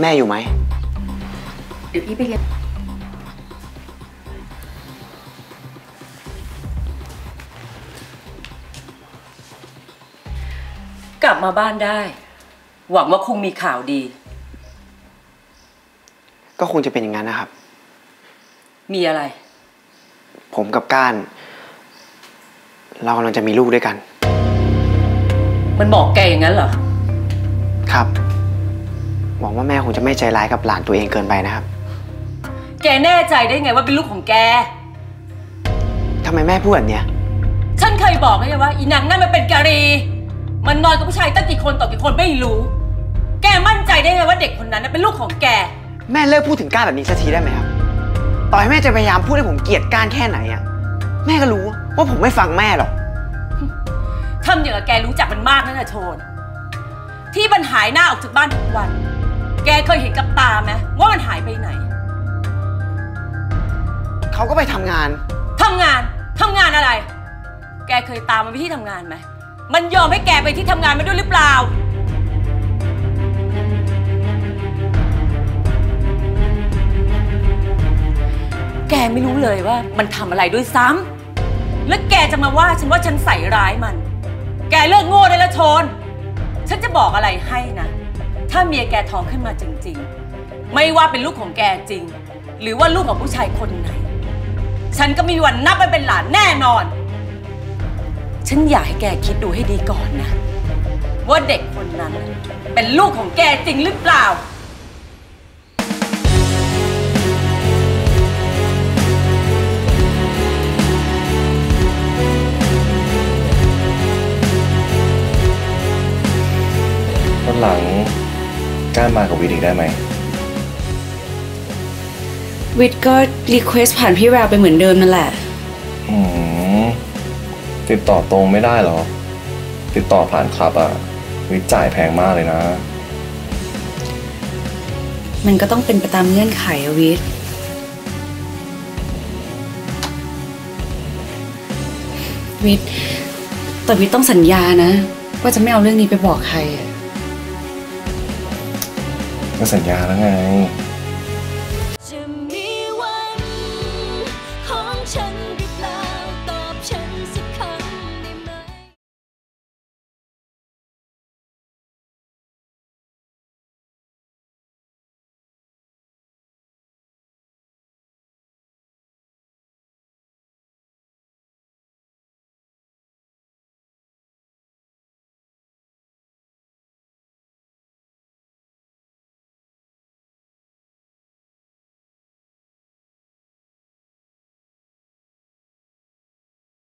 แม่อยู่ไหมเดี๋ยวพี่ไปเรียนกลับมาบ้านได้ หวังว่าคงมีข่าวดี ก็คงจะเป็นอย่างนั้นนะครับ มีอะไร ผมกับก้าน เรากำลังจะมีลูกด้วยกัน มันบอกแกอย่างนั้นเหรอ ครับ หวังว่าแม่คงจะไม่ใจร้ายกับหลานตัวเองเกินไปนะครับ แกแน่ใจได้ไงว่าเป็นลูกของแกทำไมแม่พูดแบบเนี้ย ฉันเคยบอกไงว่าอีหนังนั่นมันเป็นกะรี มันนอนกับผู้ชายตั้งกี่คนต่อกี่คนไม่รู้ แกมั่นใจได้ไงว่าเด็กคนนั้นน่ะเป็นลูกของแก แม่เลิกพูดถึงก้านแบบนี้สักทีได้ไหมครับ ต่อให้แม่จะพยายามพูดให้ผมเกลียดก้านแค่ไหนอะแม่ก็รู้ว่าผมไม่ฟังแม่หรอกทำอย่างกับแกรู้จักมันมากนั่นแหละโชน ที่มันหายหน้าออกจากบ้านทุกวัน แกเคยเห็นกับตาไหมว่ามันหายไปไหน เขาก็ไปทำงาน ทำงาน ทำงานอะไร แกเคยตามมันไปที่ทำงานไหม มันยอมให้แกไปที่ทำงานมันด้วยหรือเปล่า แกไม่รู้เลยว่ามันทำอะไรด้วยซ้ำ แล้วแกจะมาว่าฉันว่าฉันใส่ร้ายมัน แกเลิกโง่ได้แล้วโชนฉัน จะบอกอะไรให้นะ ถ้าเมียแกท้องขึ้นมาจริง ๆ ไม่ว่าเป็นลูกของแกจริง หรือว่าลูกของผู้ชายคนไหน ฉันก็มมีวันนับมันเป็นหลานแน่นอน ฉันอยากให้แกคิดดูให้ดีก่อนนะ ว่าเด็กคนนั้นเป็นลูกของแกจริงหรือเปล่า หลังกล้ามากับวีดอีกได้ไหม วิทย์ก็ request ผ่านพี่แววไปเหมือนเดิมนั่นแหละ อืมติดต่อตรงไม่ได้เหรอ ติดต่อผ่านคลับอะวิทย์จ่ายแพงมากเลยนะ มันก็ต้องเป็นไปตามเงื่อนไขอะวิทย์วิทย์แต่วิทย์ต้องสัญญานะ ว่าจะไม่เอาเรื่องนี้ไปบอกใครอะ ก็สัญญาแล้วไงจะมีวันของฉัน